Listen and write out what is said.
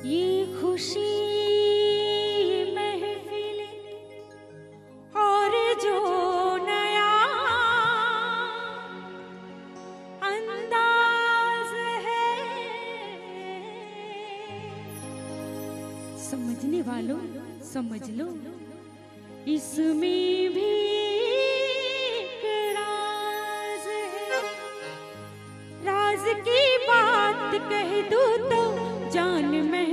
खुशी महफिल और जो नया अंदाज है। समझने वालों, समझ लो। इसमें भी राज है। राज की बात कह दूँ तो जान